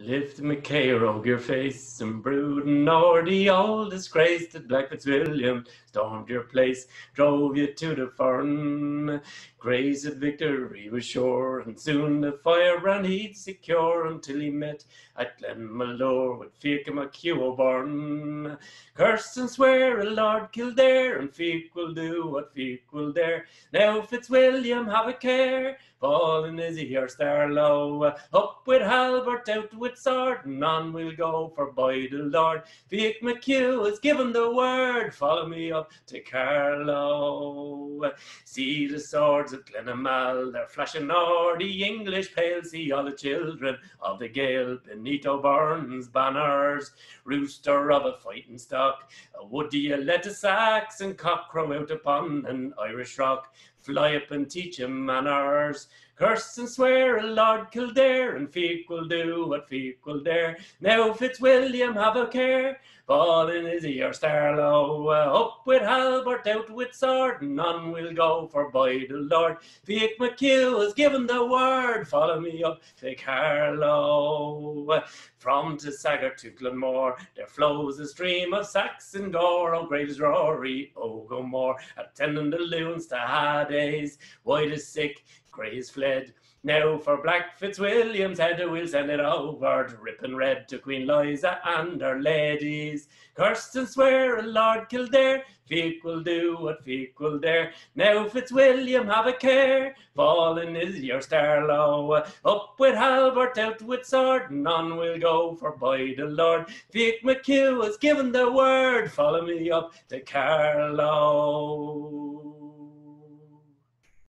Lift MacCahir your face and brooding o'er the old disgrace that Black Fitzwilliam stormed your place, drove you to the foreign. Grace of victory was sure, and soon the fire ran heat secure until he met at Glenmalure with McHugh O'Byrne. Curse and swear a Lord Kildare, and Fiach will do what Fiach will dare. Now Fitzwilliam, have a care, falling is your star low. Up with halbert, out with sword, and on we'll go for by the Lord. Fiach McHugh has given the word, follow me up to Carlow. See the swords of Glen Imayle, they're flashing o'er the English pale. See all the children of the Gael beneath O'Byrne's banners. Rooster of a fighting stock, would you let a Saxon cock crow out upon an Irish rock? Fly up and teach him manners. Curse and swear a Lord Kildare, and Fiach will do what Fiach will dare. Now Fitzwilliam, have a care, fall in his ear Starlow. Uh, up with halbert, out with sword, and on we'll go for by the Lord. Fiach McHugh has given the word, follow me up to Carlow. From Tassagart to Glenmore, there flows a stream of Saxon gore. Oh, great is Rory, oh, go more, attending the loons to Hades. White is sick, grey fled. Now for Black Fitzwilliam's head, we'll send it over ripping red to Queen Liza and her ladies. Curse and swear a Lord Kildare, Fiach will do what Fiach will dare. Now Fitzwilliam, have a care, falling is your star low. Up with halbert, out with sword, and on we'll go for by the Lord. Fiach McHugh has given the word, follow me up to Carlow.